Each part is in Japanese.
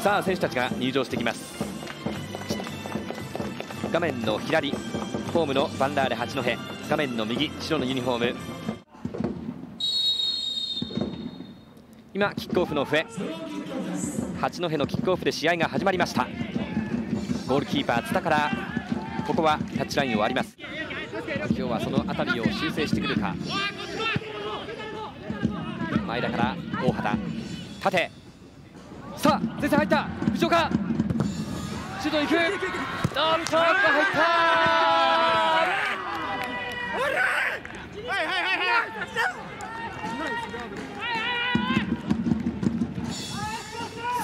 さあ選手たちが入場してきます。画面の左ホームのバンダーレ八戸。画面の右白のユニフォーム。今キックオフの笛。八戸のキックオフで試合が始まりました。ゴールキーパー津田からここはタッチラインを割ります。今日はその辺りを修正してくるか。前田から大畑。縦。さあ前線入った。藤岡。シュート行く。あーショット入った。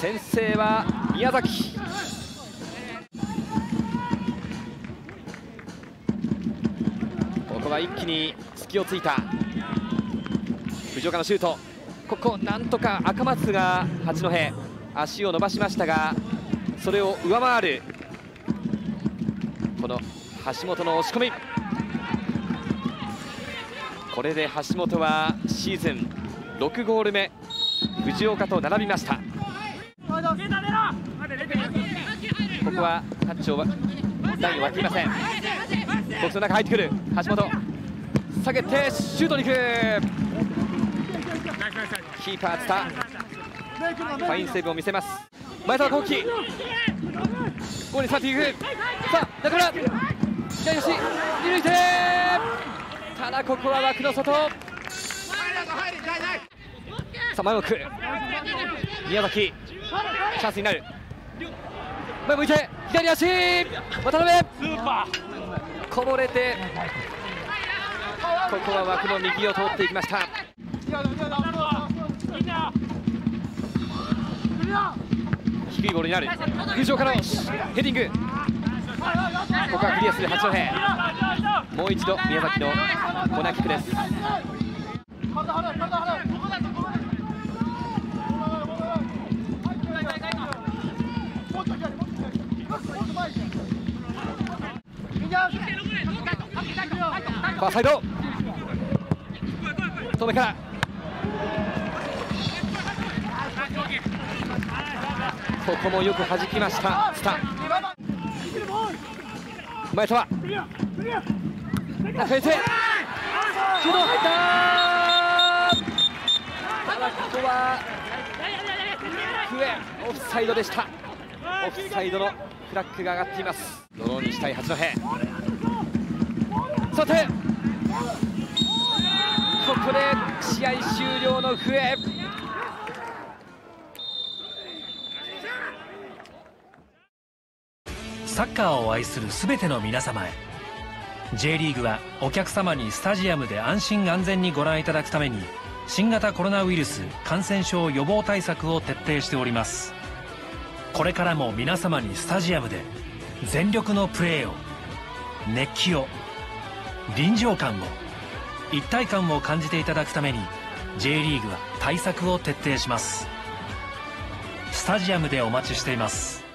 先制は宮崎。ここは一気に隙をついた。藤岡のシュート。ここなんとか赤松が八戸足を伸ばしましたがそれを上回るこの橋本の押し込み。これで橋本はシーズン6ゴール目藤岡と並びました。ここはタッチをラインを割っていません。ボックスの中入ってくる橋本。下げてシュートに行く。キーパー津田。ファインセーブを見せます。前澤幸輝。ゴールに去っていくさあ中村。左足。二塁手。ただここは枠の外。さあ前を向く宮崎。チャンスになる。前向いて。左足。渡辺。こぼれて。ここは枠の右を通っていきました。低いボールになる。優勝からのヘディング。ここはクリアする八戸。もう一度宮崎のコーナーキックです。ファーサイド。遠目から。ここもよく弾きました。スタ前澤中へシュート入った。ただここは笛。オフサイドでした。オフサイドのフラッグが上がっています。ドローにしたい八戸。さて。ここで試合終了の笛。サッカーを愛する全ての皆様へ。J リーグはお客様にスタジアムで安心安全にご覧いただくために新型コロナウイルス感染症予防対策を徹底しております。これからも皆様にスタジアムで全力のプレーを熱気を臨場感を一体感を感じていただくために J リーグは対策を徹底します。スタジアムでお待ちしています。